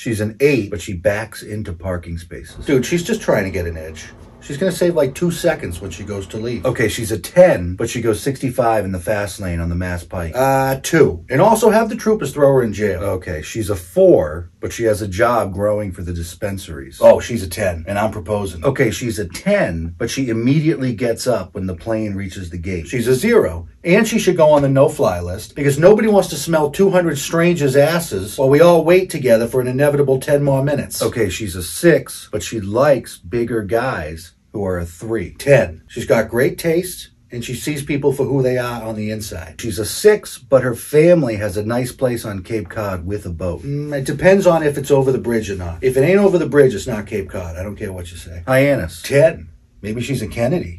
She's an 8, but she backs into parking spaces. Dude, she's just trying to get an edge. She's gonna save like two seconds when she goes to leave. Okay, she's a 10, but she goes 65 in the fast lane on the Mass Pike. Uh, 2. And also have the troopers throw her in jail. Okay, she's a 4, but she has a job growing for the dispensaries. Oh, she's a 10, and I'm proposing. Okay, she's a 10, but she immediately gets up when the plane reaches the gate. She's a 0, and she should go on the no-fly list because nobody wants to smell 200 strangers' asses while we all wait together for an inevitable 10 more minutes. Okay, she's a 6, but she likes bigger guys who are a 3. 10. She's got great taste and she sees people for who they are on the inside. She's a 6, but her family has a nice place on Cape Cod with a boat. Mm, it depends on if it's over the bridge or not. If it ain't over the bridge, it's not Cape Cod. I don't care what you say. Hyannis. 10. Maybe she's a Kennedy.